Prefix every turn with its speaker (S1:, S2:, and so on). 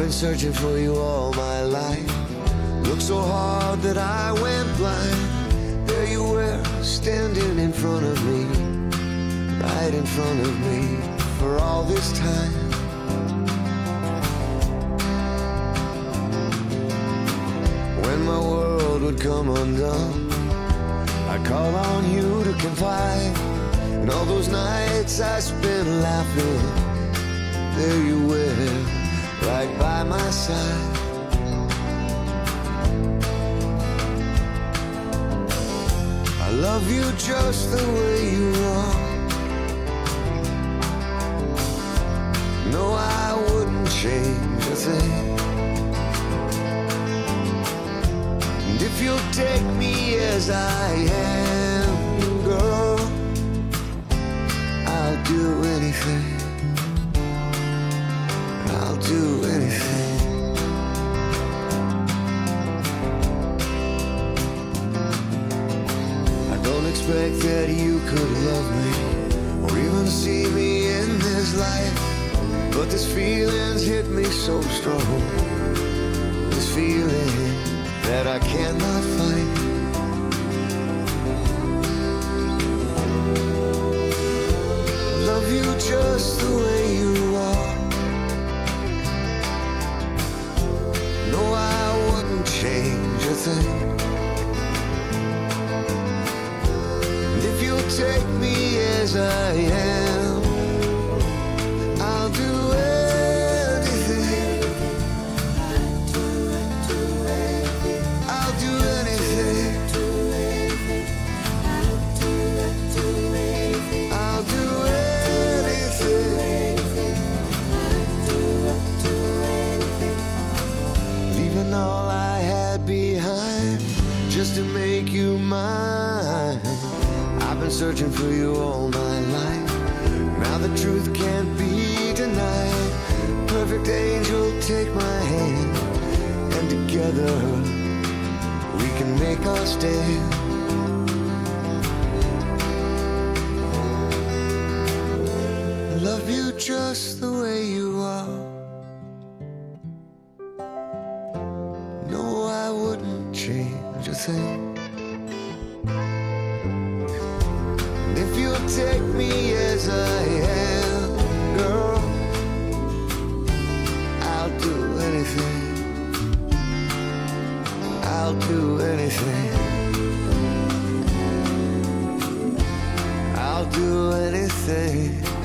S1: been searching for you all my life. Looked so hard that I went blind. There you were, standing in front of me, right in front of me, for all this time. When my world would come undone, I called on you to confide. And all those nights I spent laughing, there you were, right by my side. I love you just the way you are. No, I wouldn't change a thing. And if you'll take me as I am, girl, I'll do anything. Expect that you could love me or even see me in this life. But this feeling's hit me so strong. This feeling that I cannot fight. Love you just the way you are. No, I wouldn't change a thing. Take me as I am, I'll do anything. I'll do anything. I'll do anything. Leaving all I had behind just to make you mine. Been searching for you all my life. Now the truth can't be denied. Perfect angel, take my hand, and together we can make our stand. Love you just the way you are. No, I wouldn't change a thing. If you'll take me as I am, girl, I'll do anything. I'll do anything. I'll do anything.